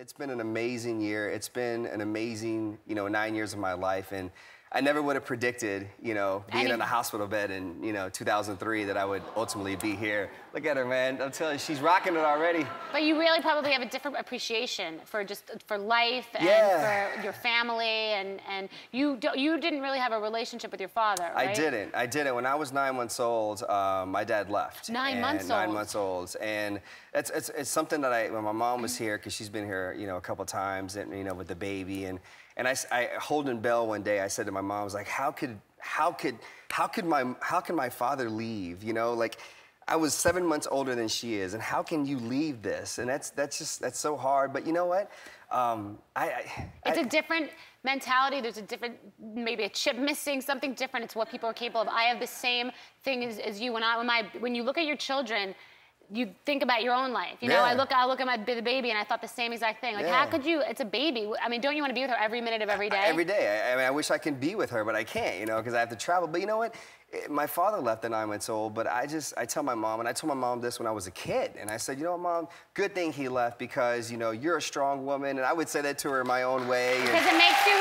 It's been an amazing year. It's been an amazing, you know, nine years of my life. And I never would have predicted, you know, being Any- in a hospital bed in, you know, 2003 that I would ultimately be here. Look at her, man. I'm telling you, she's rocking it already. But you really probably have a different appreciation for just for life and Yeah. for your family and and you don't, you didn't really have a relationship with your father, right? I didn't. I didn't. When I was nine months old, um, my dad left. Nine months old. Nine months old, and it's, it's it's something that I when my mom was here because she's been here, you know, a couple times, and you know, with the baby, and and I, Holden Bell one day, I said to my mom, I was like, how could how could how could my how can my father leave? You know, like. I was seven months older than she is, and how can you leave this? And that's that's just that's so hard. But you know what? Um, I, I It's I- a different mentality. There's a different, maybe a chip missing, something different. It's what people are capable of. I have the same thing as, as you. When I, when my, when you look at your children, you think about your own life. You know, I look, I look at my the baby, and I thought the same exact thing. Like, how could you? It's a baby. I mean, don't you want to be with her every minute of every day? Every day. I, I mean, I wish I could be with her, but I can't, you know, because I have to travel. But you know what? Eh, My father left at nine months old, but I just, I tell my mom, and I told my mom this when I was a kid, and I said, you know what, mom, good thing he left because, you know, you're a strong woman, and I would say that to her in my own way. Because it makes you